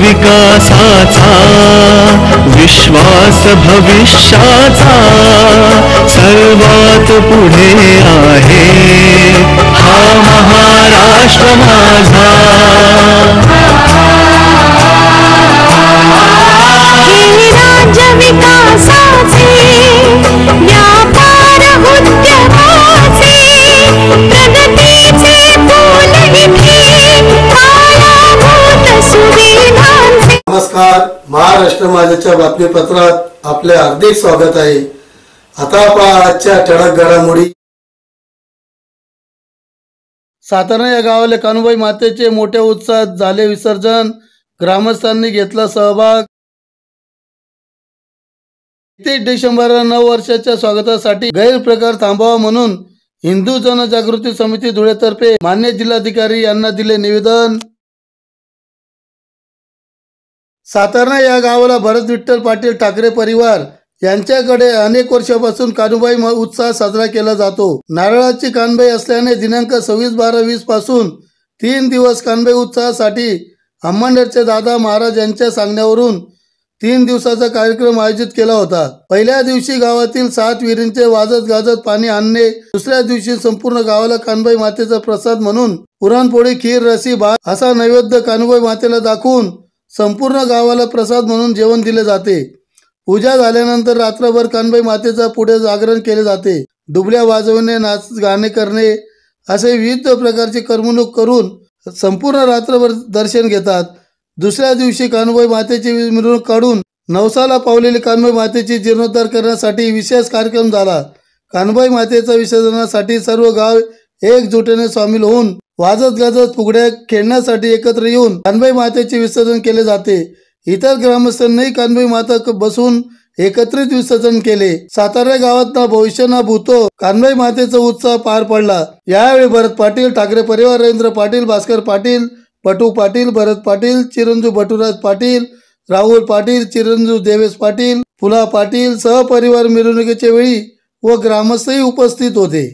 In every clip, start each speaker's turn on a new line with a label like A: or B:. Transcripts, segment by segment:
A: विकासाचा विश्वास भविष्याचा सर्वात पुढे आहे। हा महाराष्ट्र माझा
B: विकासाचे व्यापार उद्यमाचे प्रगतीचे फूल पायाभूत सुविधांचे.
C: नमस्कार महाराष्ट्र माझ्याच्या बातमीपत्रात आपले हार्दिक स्वागत आहे. आता पहा आजच्या ठळक घडामोडी. सातारा या गावाला कानुबाई मातेचे मोठ्या उत्साहात झाले विसर्जन. ग्रामस्थांनी घेतला सहभाग. एकतीस डिसेंबर नऊ वर्षाच्या स्वागतासाठी गैरप्रकार थांबावा म्हणून हिंदू जनजागृती समिती धुळेतर्फे मान्य जिल्हाधिकारी यांना दिले निवेदन. सातारा या गावाला भरत विठ्ठल पाटील ठाकरे परिवार यांच्याकडे अनेक वर्षापासून कानुबाई म- साजरा केला जातो. नारळाची कानबाई असल्याने दिनांक सव्वीस बारा वीसपासून तीन दिवस कानबाई उत्साहासाठी अंमळनेरचे दादा महाराज यांच्या सांगण्यावरून तीन दिवसाचा कार्यक्रम आयोजित केला होता. पहिल्या दिवशी गावातील सात विहिरींचे वाजत गाजत पाणी आणणे दुसऱ्या दिवशी संपूर्ण गावाला कानबाई मातेचा प्रसाद म्हणून पुरणपोळी खीर रसी भात असा नैवेद्य कानबाई मातेला दाखवून संपूर्ण गावाला प्रसाद म्हणून जेवण दिले जाते. पूजा झाल्यानंतर रात्रभर कानबाई मातेचा पुढे जागरण केले जाते. डुबल्या वाजवणे नाच गाणे करणे असे विविध प्रकारची करमणूक करून संपूर्ण रात्रभर दर्शन घेतात. दुसऱ्या दिवशी कानुबाई मातेची मिरवणूक काढून नवसाला पावलेली कानुबाई मातेची जीर्णोद्धार करण्यासाठी विशेष कार्यक्रम झाला. कानुबाई मातेच्या विसर्जनासाठी सर्व गाव एकजुटीने सामील होऊन वाजत गाजत फुगड्या खेळण्यासाठी एकत्र येऊन कानबाई मातेचे विसर्जन केले जाते. इतर ग्रामस्थांनी कानबाई माता बसून एकत्रित विसर्जन केले. सातारा गावात ना भविष्य ना भूतो कानबाई मातेचा उत्साह पार पडला. यावेळी भरत पाटील ठाकरे परिवार रवींद्र पाटील भास्कर पाटील पटू पाटील भरत पाटील चिरंजीव बटुराज पाटील राहुल पाटील चिरंजीव देवेश पाटील फुला पाटील सहपरिवार मिरवणुकीच्या वेळी व ग्रामस्थही उपस्थित होते.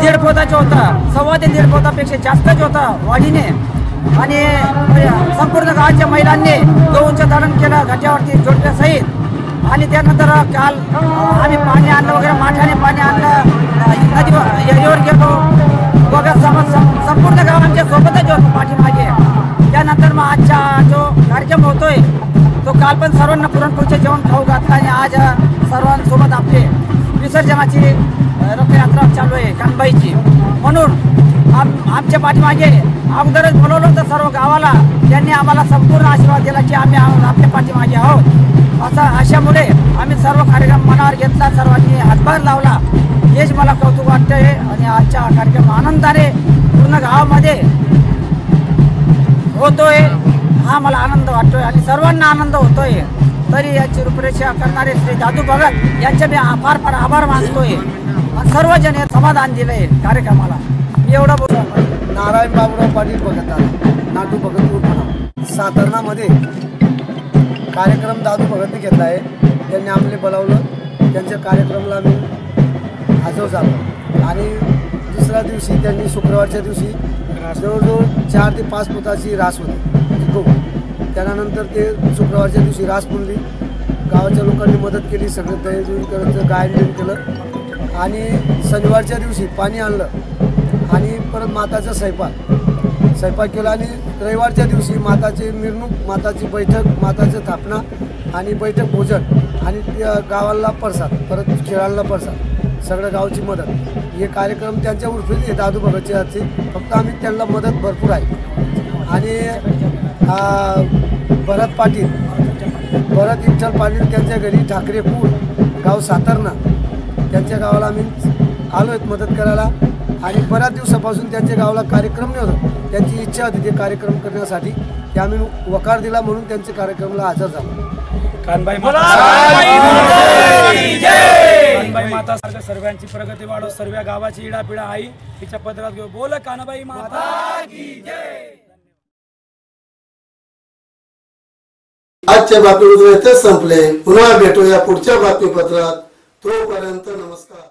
D: दीड पोताचं होतं. सव्वा ते दीड पोतापेक्षा जास्तच होतं वाढीने. आणि संपूर्ण गावाच्या महिलांनी गहूंचं दळण केलं घाट्यावरती जोडप्यासहित आणि त्यानंतर काल आम्ही पाणी आणलं वगैरे माठाने पाणी आणलं. नदीवर येरीवर गेलो. वगैरे सम संपूर्ण गाव आमच्या सोबतच होतं पाठीमागे. त्यानंतर मग आजचा जो कार्यक्रम होतोय तो काल पण सर्वांना पुरणपोळीचे जेवण खाऊ घातला आणि आज सर्वांसोबत आपले विसर्जनाची आहे कानबाईची म्हणून आम आमच्या पाठीमागे अगोदरच बोलवलं होतं सर्व गावाला त्यांनी आम्हाला संपूर्ण आशीर्वाद दिला की आम्ही आमच्या आपल्या पाठीमागे आहोत. असं अशामुळे आम्ही सर्व कार्यक्रम मनावर घेतला सर्वांनी हातभार लावला. हेच मला कौतुक वाटतंय आणि आजच्या कार्यक्रम आनंदाने पूर्ण गावामध्ये होतोय हा मला आनंद वाटतोय आणि सर्वांना आनंद होतोय. तरी याची रूपरेषा करणारे श्री दादू भगत यांचे मी फार फार आभार मानतोय. सर्वजण हे समाधान दिले कार्यक्रमाला. मी एवढा बोल
E: नारायण बाबुराव पाटील भगत आला. नाटू भगत उर्फ सातारणामध्ये कार्यक्रम दादू भगतने घेतला आहे. त्यांनी आम्हाला बोलावलं. त्यांच्या कार्यक्रमाला आम्ही हजर झालो. आणि दुसऱ्या दिवशी त्यांनी शुक्रवारच्या दिवशी जवळजवळ चार ते पाच फुटाची रास होती. गहू त्यानंतर ते शुक्रवारच्या दिवशी रास पुरली गावाच्या लोकांनी मदत केली. सगळं दहीजुई करायचं गायन केलं. आणि शनिवारच्या दिवशी पाणी आणलं आणि परत माताचा स्वयंपाक. स्वयंपाक केला आणि रविवारच्या दिवशी माताची मिरवणूक माताची बैठक माताचं स्थापना आणि बैठक भोजन आणि त्या गावाला प्रसाद परत खेळांना प्रसाद. सगळं गावची मदत. हे कार्यक्रम त्यांच्या उर्फीत आहे दादू भगतचे हातचे फक्त आम्ही त्यांना मदत भरपूर आहे. आणि भरत पाटील भरत विठ्ठल पाटील त्यांच्या घरी ठाकरे पूर गाव सातारना त्यांच्या गावाला आम्ही आलो आहेत मदत करायला. आणि बऱ्याच दिवसापासून त्यांच्या गावाला कार्यक्रम नाही होत त्यांची इच्छा होती ते कार्यक्रम करण्यासाठी. ते आम्ही वकार दिला म्हणून त्यांच्या कार्यक्रमाला हजर झालो.
F: कानबाई माता कानबाई माता सारखं सर्वांची प्रगती वाढव सर्व गावाची इडापिडा आई तिच्या पदरात घेऊ बोल कानबाई माता.
C: आजच्या बातमीपत्र इथेच संपले. पुन्हा भेटूया पुढच्या बातमीपत्रात. तोपर्यंत नमस्कार.